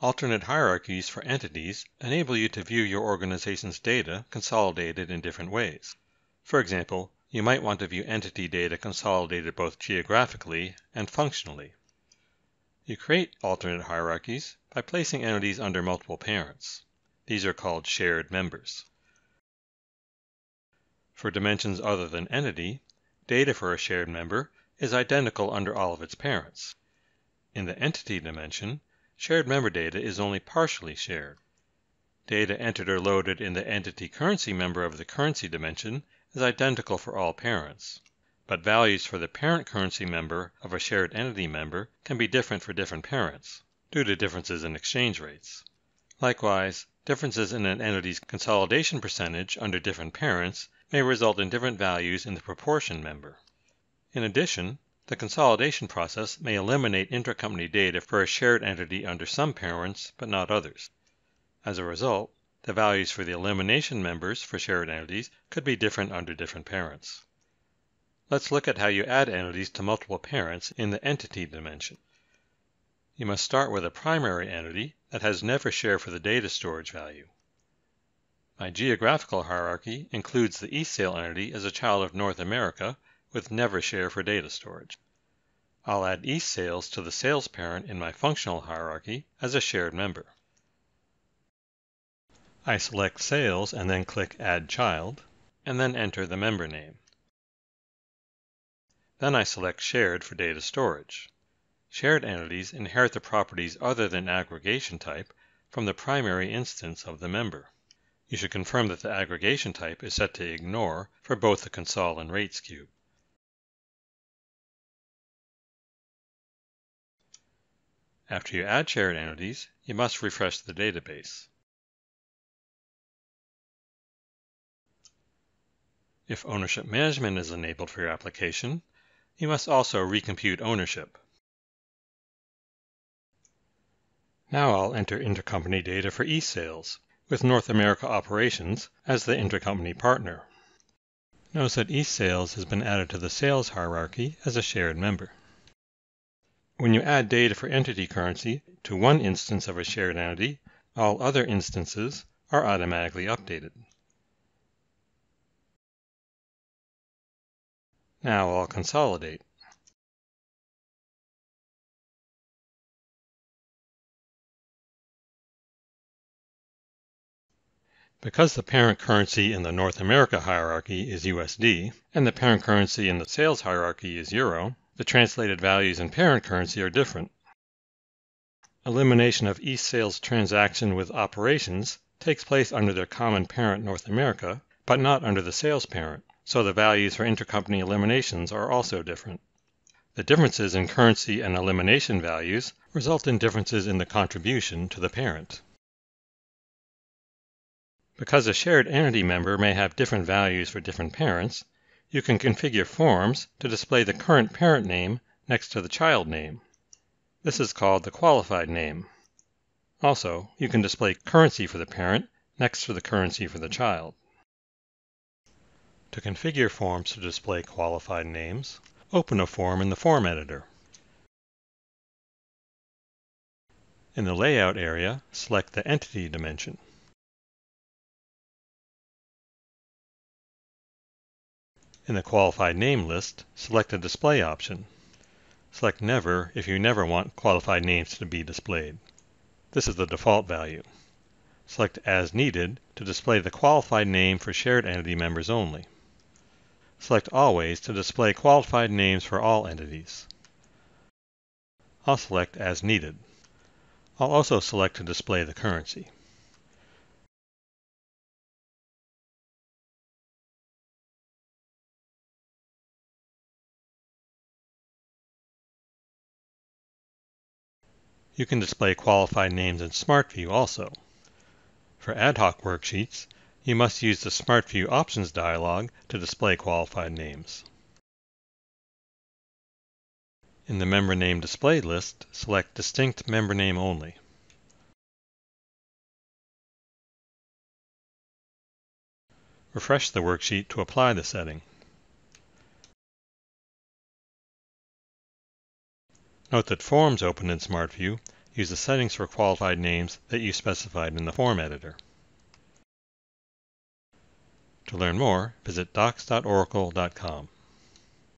Alternate hierarchies for entities enable you to view your organization's data consolidated in different ways. For example, you might want to view entity data consolidated both geographically and functionally. You create alternate hierarchies by placing entities under multiple parents. These are called shared members. For dimensions other than entity, data for a shared member is identical under all of its parents. In the entity dimension, shared member data is only partially shared. Data entered or loaded in the entity currency member of the currency dimension is identical for all parents but values for the parent currency member of a shared entity member can be different for different parents, due to differences in exchange rates. Likewise, differences in an entity's consolidation percentage under different parents may result in different values in the proportion member. In addition, the consolidation process may eliminate intercompany data for a shared entity under some parents but not others. As a result, the values for the elimination members for shared entities could be different under different parents. Let's look at how you add entities to multiple parents in the entity dimension. You must start with a primary entity that has never share for the data storage value. My geographical hierarchy includes the East Sale entity as a child of North America with never share for data storage. I'll add East Sales to the sales parent in my functional hierarchy as a shared member. I select Sales and then click Add Child, and then enter the member name. Then I select Shared for data storage. Shared entities inherit the properties other than aggregation type from the primary instance of the member. You should confirm that the aggregation type is set to Ignore for both the Consol and rates cube. After you add shared entities, you must refresh the database. If ownership management is enabled for your application, you must also recompute ownership. Now I'll enter intercompany data for eSales, with North America Operations as the intercompany partner. Notice that eSales has been added to the sales hierarchy as a shared member. When you add data for entity currency to one instance of a shared entity, all other instances are automatically updated. Now I'll consolidate. Because the parent currency in the North America hierarchy is USD, and the parent currency in the sales hierarchy is Euro, the translated values in parent currency are different. Elimination of each sales transaction with operations takes place under their common parent North America, but not under the sales parent so the values for intercompany eliminations are also different. The differences in currency and elimination values result in differences in the contribution to the parent. Because a shared entity member may have different values for different parents, you can configure forms to display the current parent name next to the child name. This is called the qualified name. Also, you can display currency for the parent next to the currency for the child. To configure forms to display qualified names, open a form in the Form Editor. In the Layout area, select the Entity dimension. In the Qualified Name list, select the Display option. Select Never if you never want qualified names to be displayed. This is the default value. Select As Needed to display the qualified name for shared entity members only. Select Always to display qualified names for all entities. I'll select As Needed. I'll also select to display the currency. You can display qualified names in SmartView also. For ad hoc worksheets, you must use the SmartView Options dialog to display qualified names. In the member name display list, select Distinct Member Name Only. Refresh the worksheet to apply the setting. Note that Forms open in SmartView use the settings for qualified names that you specified in the form editor. To learn more, visit docs.oracle.com.